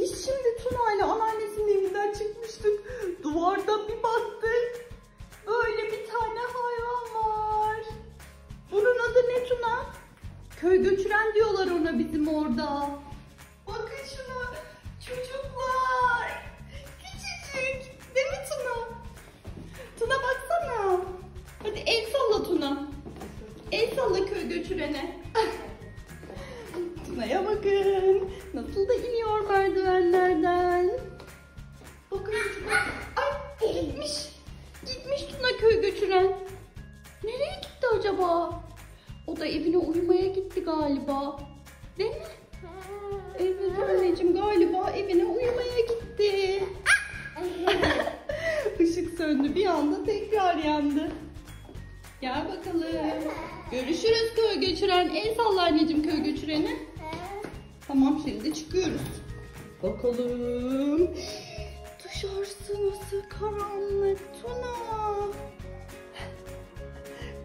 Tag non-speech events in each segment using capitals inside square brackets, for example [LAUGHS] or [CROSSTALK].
Biz şimdi Tuna ile anneannesinin evinden çıkmıştık. Duvardan bir baktık. Böyle bir tane hayvan var. Bunun adı ne Tuna? Köy göçüren diyorlar ona bizim orada. Bakın şuna çocuklar. Küçücük. Değil mi Tuna? Tuna baksana. Hadi el salla Tuna. El salla köy göçürene. [LAUGHS] Tuna'ya bakın. Nasıl da iniyor merdivenlerden. Bakın çocuklar. Ay gitmiş. Gitmiş Tuna köy göçüren. Nereye gitti acaba? O da evine uyumaya gitti galiba. Değil mi? Evet anneciğim galiba evine uyumaya gitti. [LAUGHS] Işık söndü bir anda tekrar yandı. Gel bakalım. Görüşürüz köy göçüren. El salla anneciğim köy göçürene. Tamam şimdi çıkıyoruz. Bakalım. Dışarısı nasıl karanlık Tuna.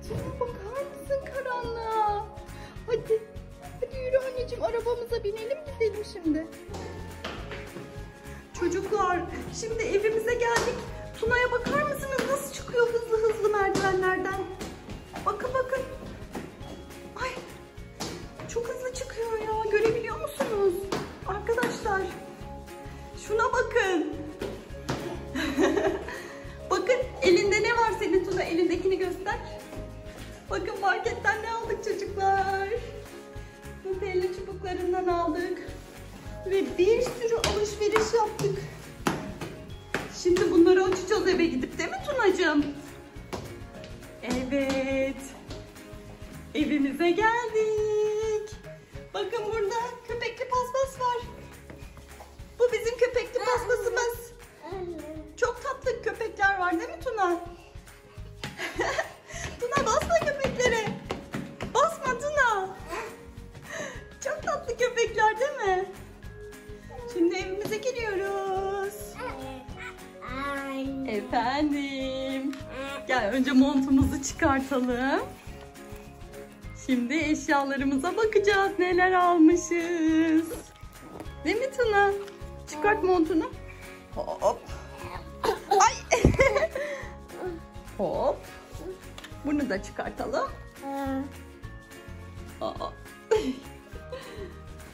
Tuna bakar mısın karanlığa? Hadi. Hadi yürü anneciğim arabamıza binelim gidelim şimdi. Çocuklar şimdi evimize geldik. Şuna bakın. [LAUGHS] bakın elinde ne var senin Tuna elindekini göster. Bakın marketten ne aldık çocuklar. Nutella çubuklarından aldık. Ve bir sürü alışveriş yaptık. Şimdi bunları açacağız eve gidip değil mi Tunacığım? Evet. Evimize geldik. Bakın burada köpekli paspasımız. Çok tatlı köpekler var değil mi Tuna? [LAUGHS] Tuna basma köpeklere. Basma Tuna. Çok tatlı köpekler değil mi? Şimdi evimize giriyoruz. Efendim. Gel önce montumuzu çıkartalım. Şimdi eşyalarımıza bakacağız neler almışız. Değil mi Tuna? Çıkart montunu. Hop. Ay. Hop. Bunu da çıkartalım. Aa.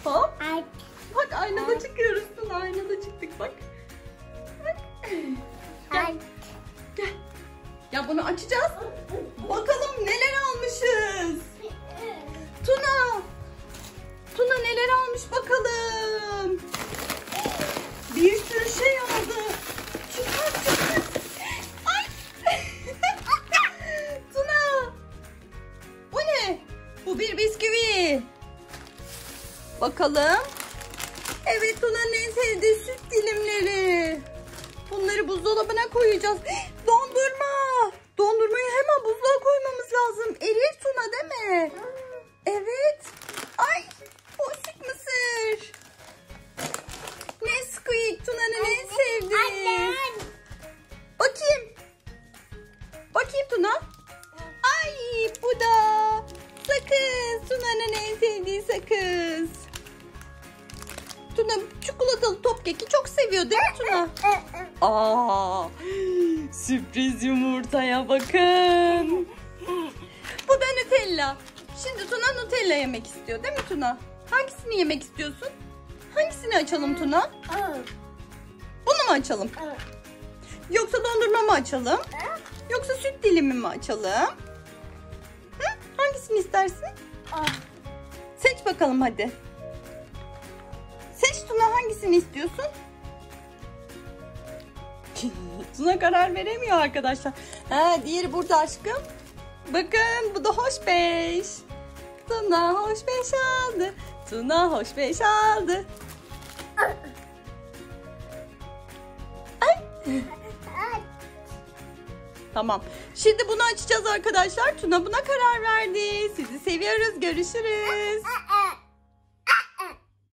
Hop. Bak aynada çıkıyoruz Tuna. Aynada çıktık bak. Bak. Gel. Gel. Ya bunu açacağız. Bakalım neler almışız. Bakalım. Evet Tuna'nın en sevdiği süt dilimleri. Bunları buzdolabına koyacağız. Dondurma. Dondurmayı hemen buzluğa koymamız lazım. Erir Tuna değil mi? Evet. Ay boşluk mısır. Nesquik Tuna'nın en sevdiği. Bakayım. Bakayım Tuna. Ay bu da sakız. Tuna'nın en sevdiği sakız. Tuna çikolatalı top keki çok seviyor değil mi Tuna? Aa, sürpriz yumurtaya bakın. Bu da Nutella. Şimdi Tuna Nutella yemek istiyor değil mi Tuna? Hangisini yemek istiyorsun? Hangisini açalım Tuna? Bunu mu açalım? Yoksa dondurma mı açalım? Yoksa süt dilimi mi açalım? Hı? Hangisini istersin? Seç bakalım hadi. Tuna hangisini istiyorsun? [LAUGHS] Tuna karar veremiyor arkadaşlar. Ha, diğeri burada aşkım. Bakın bu da hoş beş. Tuna hoş beş aldı. Tuna hoş beş aldı. Tamam. Şimdi bunu açacağız arkadaşlar. Tuna buna karar verdi. Sizi seviyoruz. Görüşürüz.